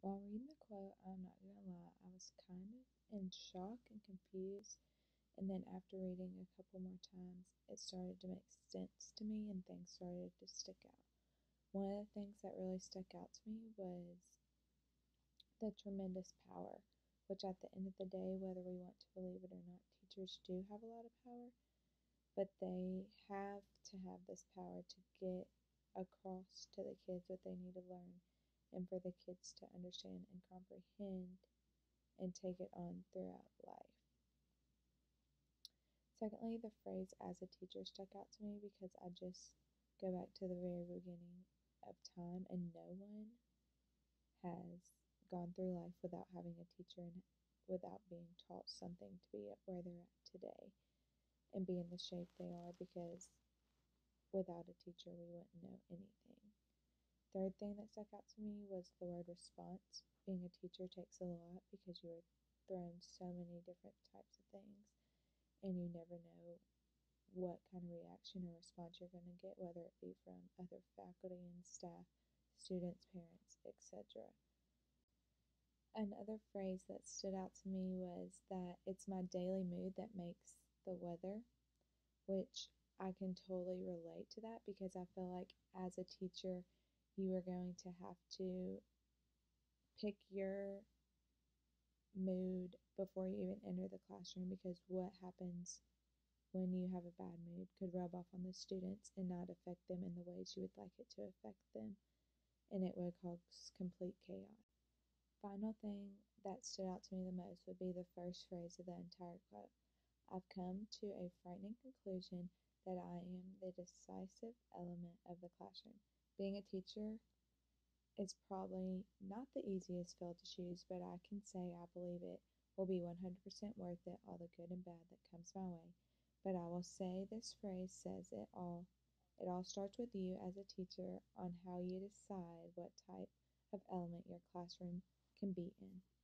While reading the quote, I'm not gonna lie, I was kind of in shock and confused. And then after reading a couple more times, it started to make sense to me and things started to stick out. One of the things that really stuck out to me was the tremendous power, which at the end of the day, whether we want to believe it or not, teachers do have a lot of power, but they have to have this power to get across to the kids what they need to learn and for the kids to understand and comprehend and take it on throughout life. Secondly, the phrase as a teacher stuck out to me because I just go back to the very beginning of time and no one has gone through life without having a teacher and without being taught something to be at where they're at today and be in the shape they are because without a teacher we wouldn't know anything. Third thing that stuck out to me was the word response. Being a teacher takes a lot because you are thrown so many different types of things and you never know what kind of reaction or response you're going to get, whether it be from other faculty and staff, students, parents, etc. Another phrase that stood out to me was that it's my daily mood that makes the weather, which I can totally relate to that because I feel like as a teacher, you are going to have to pick your mood before you even enter the classroom because what happens when you have a bad mood could rub off on the students and not affect them in the ways you would like it to affect them, and it would cause complete chaos. Final thing that stood out to me the most would be the first phrase of the entire quote. I've come to a frightening conclusion that I am the decisive element of the classroom. Being a teacher is probably not the easiest field to choose, but I can say I believe it will be 100% worth it, all the good and bad that comes my way. But I will say this phrase says it all. It all starts with you as a teacher on how you decide what type of element your classroom can be in.